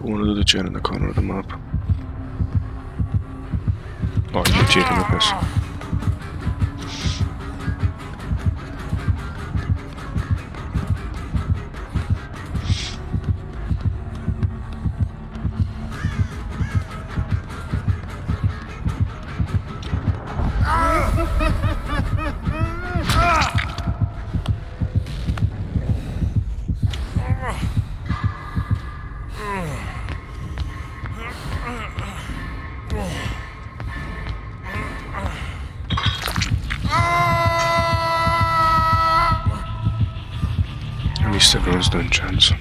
To do the gen in the corner of the map. Oh, you're taking the piss. Everyone's done chance.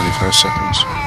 75 seconds.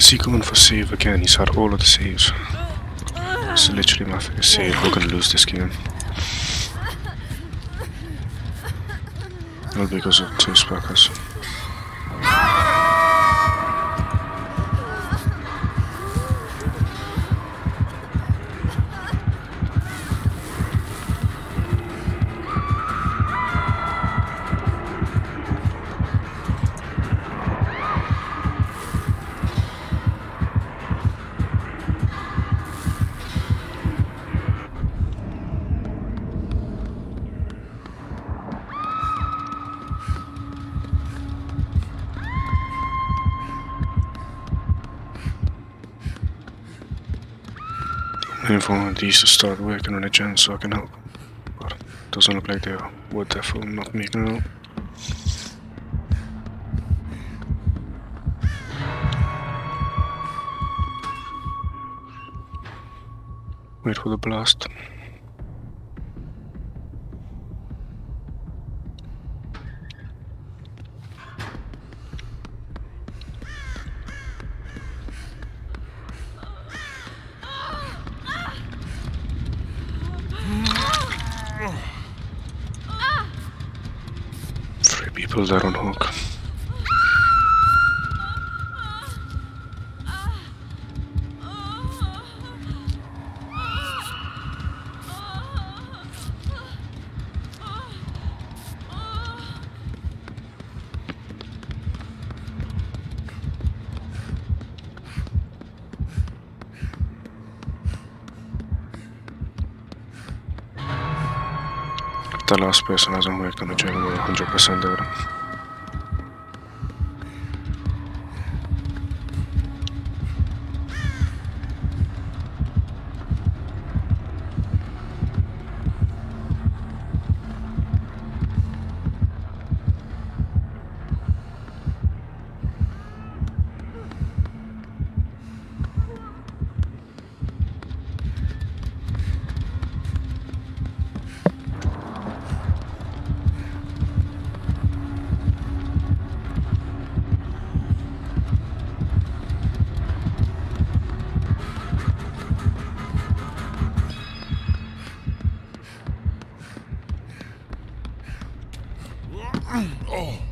Going for save again? He's had all of the saves. It's literally my first save. We're gonna lose this game. All because of two sparkers. Waiting for these to start working on a gen so I can help. But doesn't look like they would therefore not making it out. Wait for the blast. People there on hook. The last person hasn't worked on gen, we're 100% there. oh.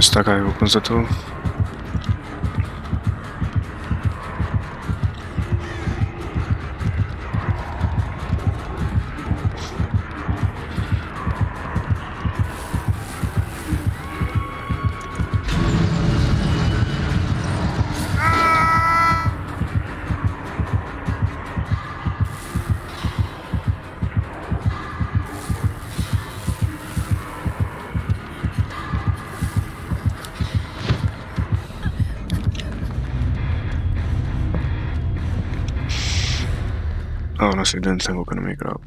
Jest taka, jakby to Oh, honestly didn't think we were gonna make it up.